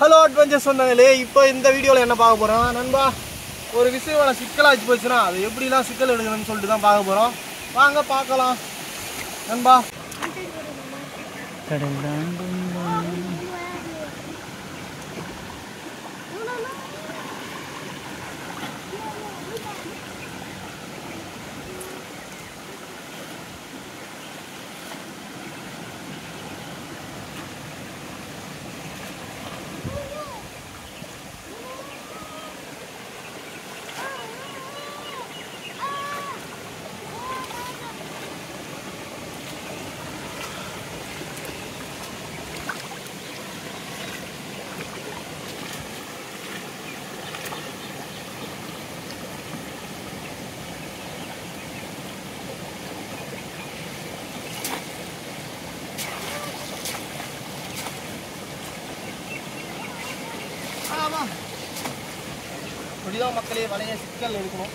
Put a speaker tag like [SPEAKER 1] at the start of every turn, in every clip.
[SPEAKER 1] Hello adventure சொன்னாங்களே இப்போ இந்த வீடியோவில் என்ன பார்க்க போகிறோம் நண்பா ஒரு விஷயம் சிக்கலாச்சு போச்சுன்னா அது எப்படிலாம் சிக்கல் எடுக்கணும்னு சொல்லிட்டு தான் பார்க்க போகிறோம் வாங்க பார்க்கலாம். நண்பா.
[SPEAKER 2] கடல் தாண்டும்
[SPEAKER 1] ஆமாம் இப்படிதான் மக்களே வலைய சிக்கல் எடுக்கணும்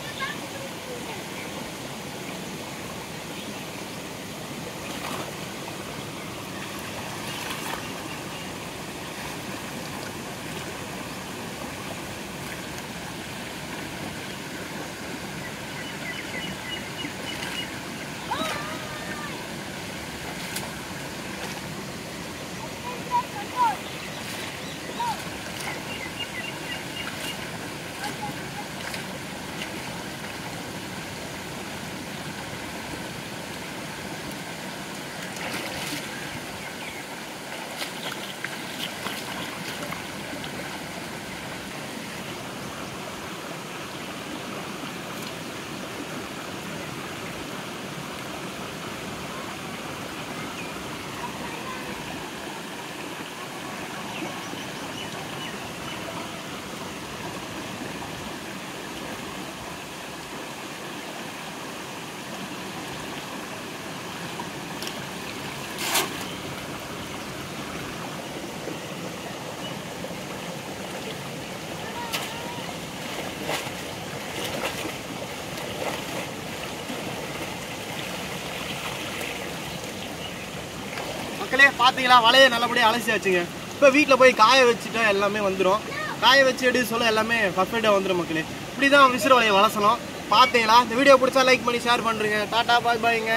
[SPEAKER 1] மக்களே பார்த்தீங்களா வலையை நல்லபடியாக அலசி வச்சுங்க இப்போ வீட்டில் போய் காய வச்சுட்டா எல்லாமே வந்துடும் காய வச்சு எடுத்து சொல்ல எல்லாமே பர்ஃபெக்டாக வந்துடும் மக்களே. இப்படி தான் விசிறு வலையை வளசணும். பார்த்தீங்களா இந்த வீடியோ பிடிச்சா லைக் பண்ணி ஷேர் பண்ணுறீங்க டாட்டா பாய் பாய்ங்க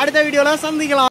[SPEAKER 1] அடுத்த வீடியோவில் சந்திக்கலாம்.